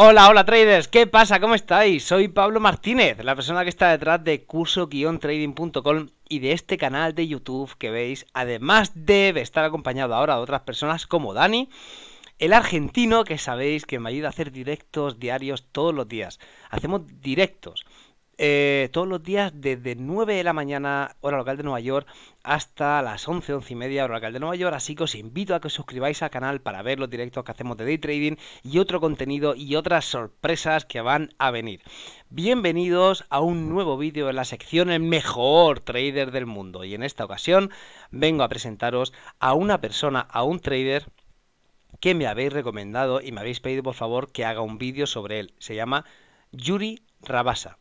Hola, hola traders, ¿qué pasa? ¿Cómo estáis? Soy Pablo Martínez, la persona que está detrás de curso-trading.com y de este canal de YouTube que veis, además debe estar acompañado ahora de otras personas como Dani, el argentino que sabéis que me ayuda a hacer directos diarios todos los días. Hacemos directos. Eh, todos los días desde 9 de la mañana, hora local de Nueva York, hasta las 11, 11 y media, hora local de Nueva York. Así que os invito a que os suscribáis al canal para ver los directos que hacemos de day trading y otro contenido y otras sorpresas que van a venir. Bienvenidos a un nuevo vídeo en la sección El mejor trader del mundo. Y en esta ocasión vengo a presentaros a una persona, a un trader que me habéis recomendado y me habéis pedido por favor que haga un vídeo sobre él. Se llama Yuri Rabasa.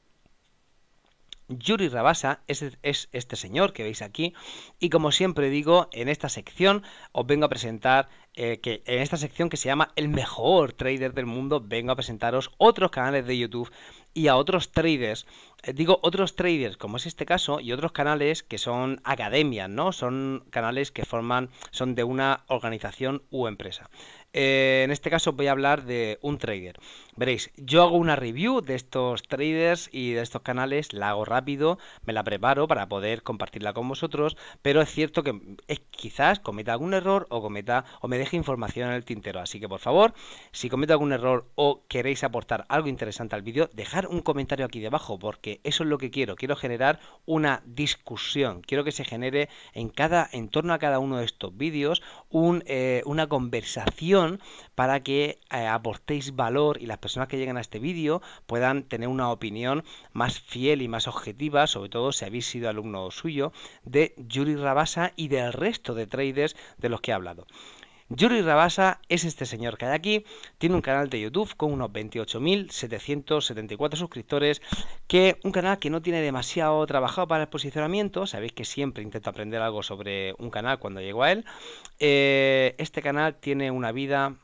Yuri Rabasa es, este señor que veis aquí y como siempre digo en esta sección os vengo a presentar eh, que en esta sección que se llama el mejor trader del mundo vengo a presentaros otros canales de YouTube y a otros traders digo otros traders como es este caso y otros canales que son academias no son canales que forman son de una organización u empresa eh, en este caso voy a hablar de un trader. Veréis, yo hago una review de estos traders y de estos canales, la hago rápido, me la preparo para poder compartirla con vosotros, pero es cierto que quizás cometa algún error o cometa o me deje información en el tintero. Así que por favor, si cometo algún error o queréis aportar algo interesante al vídeo, dejar un comentario aquí debajo, porque eso es lo que quiero. Quiero generar una discusión. Quiero que se genere en cada, en torno a cada uno de estos vídeos, un, eh, una conversación para que eh, aportéis valor y las personas que lleguen a este vídeo puedan tener una opinión más fiel y más objetiva, sobre todo si habéis sido alumno suyo, de Yuri Rabasa y del resto de traders de los que he hablado. Yuri Rabasa es este señor que hay aquí, tiene un canal de YouTube con unos 28.774 suscriptores, que un canal que no tiene demasiado trabajado para el posicionamiento, sabéis que siempre intento aprender algo sobre un canal cuando llego a él. Eh, este canal tiene una vida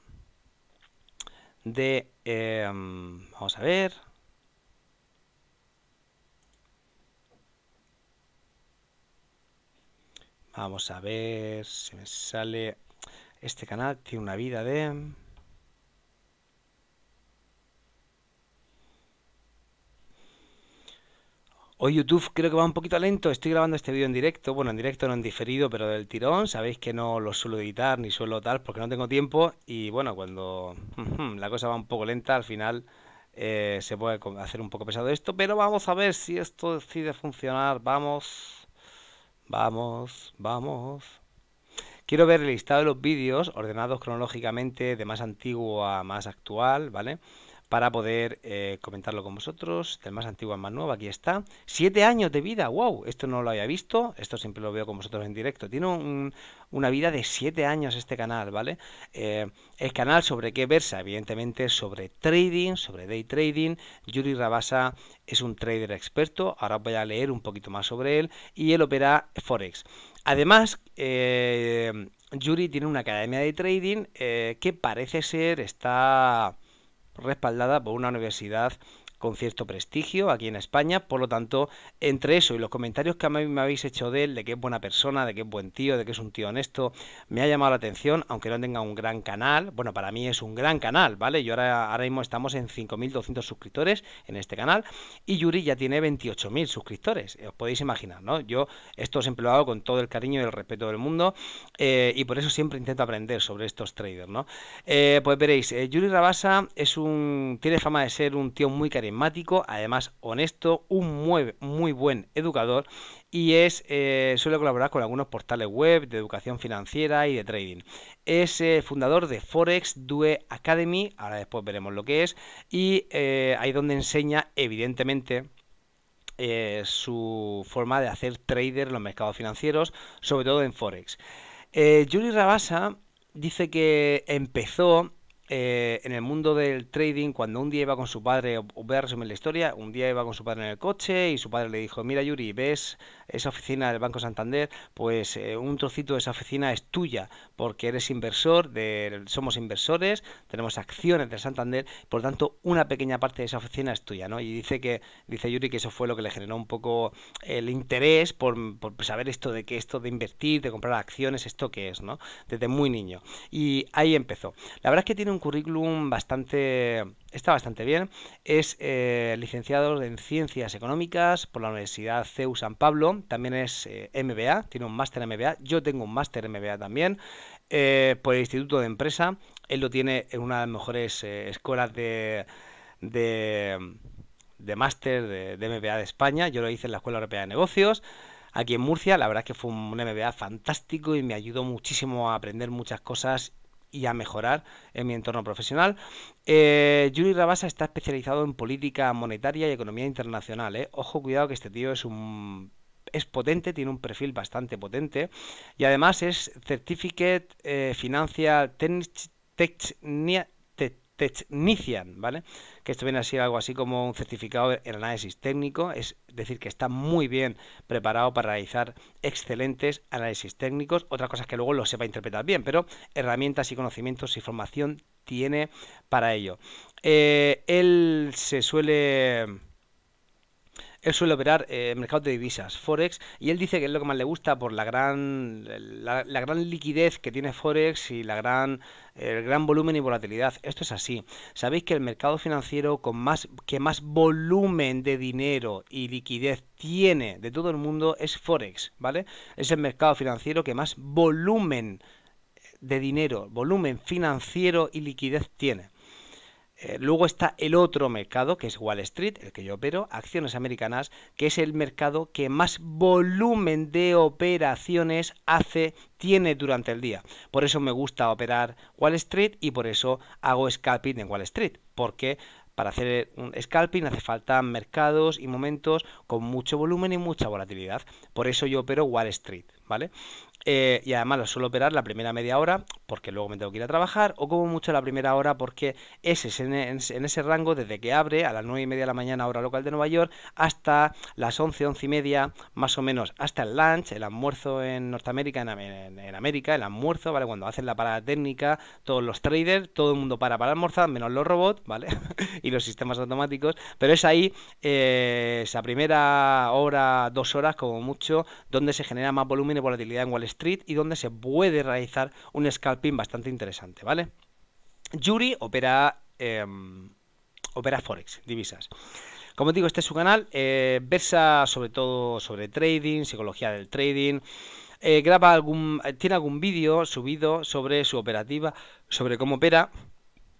de... Em, vamos a ver... Vamos a ver si me sale este canal tiene una vida de... Hoy YouTube creo que va un poquito lento, estoy grabando este vídeo en directo, bueno, en directo no en diferido, pero del tirón, sabéis que no lo suelo editar ni suelo tal porque no tengo tiempo. Y bueno, cuando la cosa va un poco lenta al final eh, se puede hacer un poco pesado esto, pero vamos a ver si esto decide funcionar, vamos, vamos, vamos. Quiero ver el listado de los vídeos ordenados cronológicamente de más antiguo a más actual, ¿vale? Para poder eh, comentarlo con vosotros, del más antiguo al más nuevo, aquí está. Siete años de vida, wow, esto no lo había visto, esto siempre lo veo con vosotros en directo. Tiene una vida de siete años este canal, ¿vale? Eh, el canal sobre qué versa, evidentemente sobre trading, sobre day trading. Yuri Rabasa es un trader experto, ahora voy a leer un poquito más sobre él, y él opera Forex. Además, eh, Yuri tiene una academia de trading eh, que parece ser está respaldada por una universidad con cierto prestigio aquí en España, por lo tanto, entre eso y los comentarios que a mí me habéis hecho de él, de que es buena persona, de que es buen tío, de que es un tío honesto, me ha llamado la atención, aunque no tenga un gran canal, bueno, para mí es un gran canal, ¿vale? Yo ahora, mismo estamos en 5.200 suscriptores en este canal y Yuri ya tiene 28.000 suscriptores, os podéis imaginar, ¿no? Yo esto siempre lo hago con todo el cariño y el respeto del mundo eh, y por eso siempre intento aprender sobre estos traders, ¿no? Eh, pues veréis, eh, Yuri Rabasa es un, tiene fama de ser un tío muy carismático, además honesto, un muy, buen educador y es eh, suele colaborar con algunos portales web de educación financiera y de trading. Es eh, fundador de Forex Due Academy, ahora después veremos lo que es, y eh, ahí donde enseña evidentemente su forma de hacer trader en los mercados financieros, sobre todo en Forex. Yuri Rabasa dice que empezó eh, en el mundo del trading, cuando un día iba con su padre, os voy a resumir la historia, un día iba con su padre en el coche y su padre le dijo, mira Yuri, ¿ves esa oficina del Banco Santander? Pues eh, un trocito de esa oficina es tuya, porque eres inversor, de, somos inversores, tenemos acciones del Santander, por lo tanto una pequeña parte de esa oficina es tuya, ¿no? Y dice que, dice Yuri que eso fue lo que le generó un poco el interés por, por saber esto de que esto de invertir, de comprar acciones, esto que es, ¿no? Desde muy niño. Y ahí empezó. La verdad es que tiene un currículum bastante... está bastante bien. Es eh, licenciado en Ciencias Económicas por la Universidad CEU San Pablo. También es eh, MBA, tiene un máster MBA. Yo tengo un máster MBA también por el Instituto de Empresa. Él lo tiene en una de las mejores escuelas de... de de máster de, de MBA de España, yo lo hice en la Escuela Europea de Negocios, aquí en Murcia. La verdad es que fue un MBA fantástico y me ayudó muchísimo a aprender muchas cosas y a mejorar en mi entorno profesional. Eh, Yuri Rabasa está especializado en política monetaria y economía internacional. ¿eh? Ojo, cuidado que este tío es un es potente, tiene un perfil bastante potente y además es Certificate eh, Financial Technia Technician, ¿vale? Que esto viene a ser algo así como un certificado en análisis técnico, es decir, que está muy bien preparado para realizar excelentes análisis técnicos. Otra cosa es que luego lo sepa interpretar bien, pero herramientas y conocimientos y formación tiene para ello. Eh, él se suele él suele operar eh, mercados de divisas, Forex, y él dice que es lo que más le gusta por la gran, la, gran liquidez que tiene Forex y la gran, el gran volumen y volatilidad. Esto es así. Sabéis que el mercado financiero con más, que más volumen de dinero y liquidez tiene de todo el mundo es Forex, ¿vale? Es el mercado financiero que más volumen de dinero, volumen financiero y liquidez tiene. Eh, luego está el otro mercado, que es Wall Street, el que yo opero, acciones americanas, que es el mercado que más volumen de operaciones hace, tiene durante el día. Por eso me gusta operar Wall Street y por eso hago scalping en Wall Street, porque para hacer un scalping hace falta mercados y momentos con mucho volumen y mucha volatilidad. Por eso yo opero Wall Street, ¿vale? Eh, y además lo suelo operar la primera media hora porque luego me tengo que ir a trabajar o como mucho la primera hora porque ese es en, ese rango desde que abre a las 9 y media de la mañana hora local de Nueva York hasta las 11, 11 y media más o menos hasta el lunch, el almuerzo en Norteamérica, en, en, América, el almuerzo, ¿vale? Cuando hacen la parada técnica, todos los traders, todo el mundo para para almorzar, menos los robots, ¿vale? y los sistemas automáticos, pero es ahí eh, esa primera hora, dos horas como mucho, donde se genera más volumen y volatilidad en Wall y donde se puede realizar un scalping bastante interesante, ¿vale? Yuri opera, em, opera Forex, divisas. Como digo, este es su canal, eh, versa sobre todo sobre trading, psicología del trading, eh, graba algún, tiene algún vídeo subido sobre su operativa, sobre cómo opera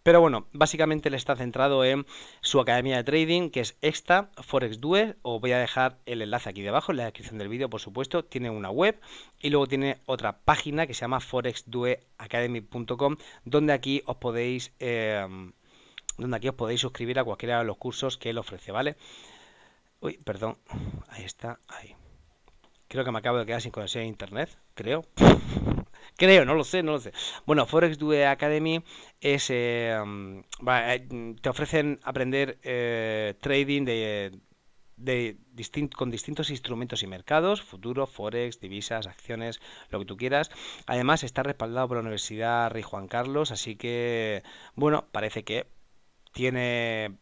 pero bueno, básicamente le está centrado en su academia de trading, que es Exta Forex Due. Os voy a dejar el enlace aquí debajo, en la descripción del vídeo, por supuesto. Tiene una web y luego tiene otra página que se llama forexdueacademy.com, donde aquí os podéis... Em, donde aquí os podéis suscribir a cualquiera de los cursos que él ofrece, ¿vale? Uy, perdón. Ahí está, ahí. Creo que me acabo de quedar sin conexión a internet, creo. Creo, no lo sé, no lo sé. Bueno, Forex Due Academy es... Eh, mm, eh, te ofrecen aprender eh, trading de, de con distintos instrumentos y mercados, futuro, forex, divisas, acciones, lo que tú quieras. Además está respaldado por la Universidad Rey Juan Carlos, así que, bueno, parece que tiene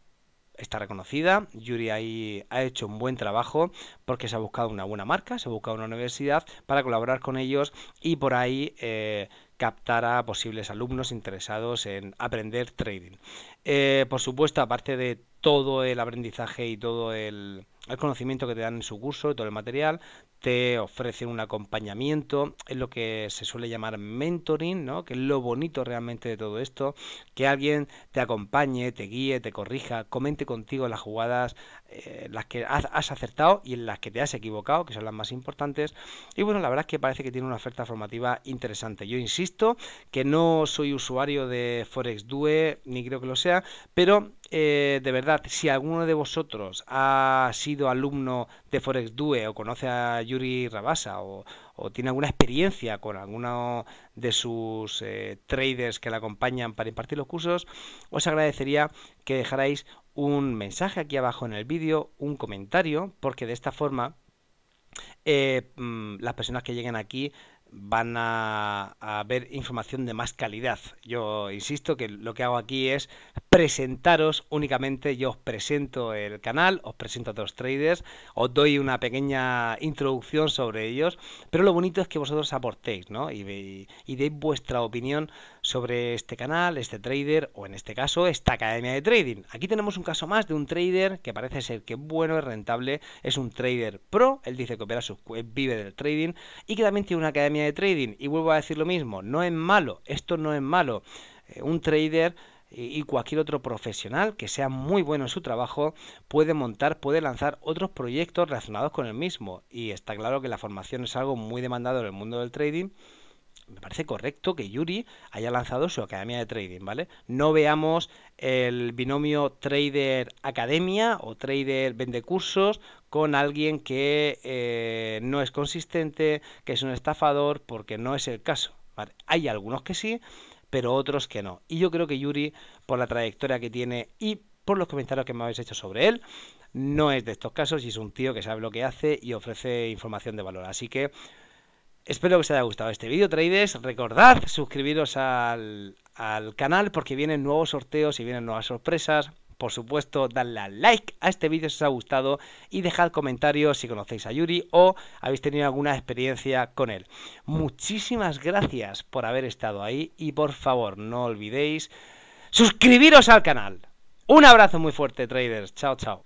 está reconocida. Yuri ahí ha hecho un buen trabajo porque se ha buscado una buena marca, se ha buscado una universidad para colaborar con ellos y por ahí eh, captar a posibles alumnos interesados en aprender trading. Eh, por supuesto, aparte de todo el aprendizaje y todo el, conocimiento que te dan en su curso, todo el material, te ofrecen un acompañamiento, es lo que se suele llamar mentoring, ¿no? que es lo bonito realmente de todo esto, que alguien te acompañe, te guíe, te corrija, comente contigo las jugadas, eh, las que has, acertado y en las que te has equivocado, que son las más importantes. Y bueno, la verdad es que parece que tiene una oferta formativa interesante. Yo insisto que no soy usuario de Forex Due, ni creo que lo sea, pero eh, de verdad, si alguno de vosotros ha sido alumno de Forex Due o conoce a Yuri Rabasa o, tiene alguna experiencia con alguno de sus eh, traders que le acompañan para impartir los cursos, os agradecería que dejarais un mensaje aquí abajo en el vídeo, un comentario, porque de esta forma eh, mm, las personas que lleguen aquí van a, a, ver información de más calidad. Yo insisto que lo que hago aquí es presentaros únicamente, yo os presento el canal, os presento a otros traders, os doy una pequeña introducción sobre ellos, pero lo bonito es que vosotros aportéis, ¿no? Y, deis vuestra opinión sobre este canal, este trader, o en este caso, esta academia de trading. Aquí tenemos un caso más de un trader que parece ser que es bueno, es rentable, es un trader pro, él dice que opera su, vive del trading, y que también tiene una academia de trading, y vuelvo a decir lo mismo, no es malo, esto no es malo. Eh, un trader y cualquier otro profesional que sea muy bueno en su trabajo puede montar, puede lanzar otros proyectos relacionados con el mismo. Y está claro que la formación es algo muy demandado en el mundo del trading. Me parece correcto que Yuri haya lanzado su academia de trading, ¿vale? No veamos el binomio trader academia o trader vende cursos con alguien que eh, no es consistente, que es un estafador, porque no es el caso. Hay algunos que sí, pero otros que no. Y yo creo que Yuri, por la trayectoria que tiene y por los comentarios que me habéis hecho sobre él, no es de estos casos y es un tío que sabe lo que hace y ofrece información de valor. Así que espero que os haya gustado este vídeo, traders. Recordad suscribiros al, al canal porque vienen nuevos sorteos y vienen nuevas sorpresas por supuesto, dadle al like a este vídeo si os ha gustado y dejad comentarios si conocéis a Yuri o habéis tenido alguna experiencia con él. Muchísimas gracias por haber estado ahí y por favor no olvidéis suscribiros al canal. Un abrazo muy fuerte, traders. Chao, chao.